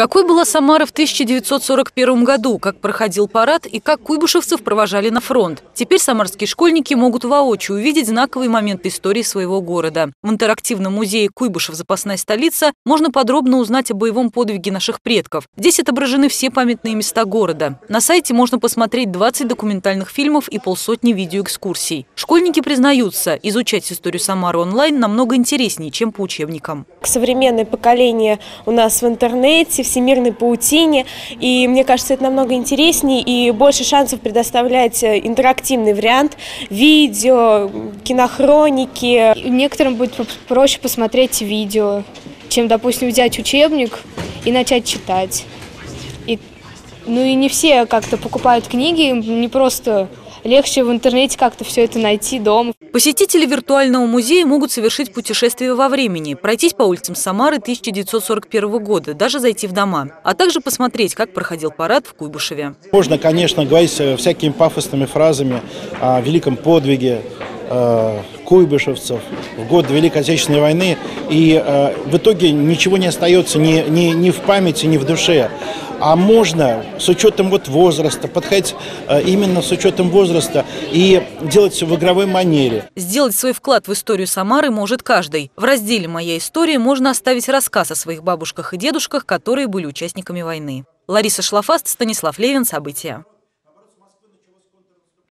Какой была Самара в 1941 году, как проходил парад и как куйбышевцев провожали на фронт? Теперь самарские школьники могут воочию увидеть знаковые моменты истории своего города. В интерактивном музее «Куйбышев. Запасная столица» можно подробно узнать о боевом подвиге наших предков. Здесь отображены все памятные места города. На сайте можно посмотреть 20 документальных фильмов и полсотни видеоэкскурсий. Школьники признаются, изучать историю Самары онлайн намного интереснее, чем по учебникам. Современное поколение у нас в интернете, всемирной паутине. И мне кажется, это намного интереснее и больше шансов предоставлять э, интерактивный вариант, видео, кинохроники. Некоторым будет проще посмотреть видео, чем, допустим, взять учебник и начать читать. Ну и не все как-то покупают книги, не просто легче в интернете как-то все это найти дома. Посетители виртуального музея могут совершить путешествие во времени, пройтись по улицам Самары 1941 года, даже зайти в дома, а также посмотреть, как проходил парад в Куйбышеве. Можно, конечно, говорить всякими пафосными фразами о великом подвиге, э, куйбышевцев в год Великой Отечественной войны, и э, в итоге ничего не остается ни, ни, ни в памяти, ни в душе а можно с учетом вот возраста, подходить э, именно с учетом возраста и делать все в игровой манере. Сделать свой вклад в историю Самары может каждый. В разделе «Моя история» можно оставить рассказ о своих бабушках и дедушках, которые были участниками войны. Лариса Шлафаст, Станислав Левин. События.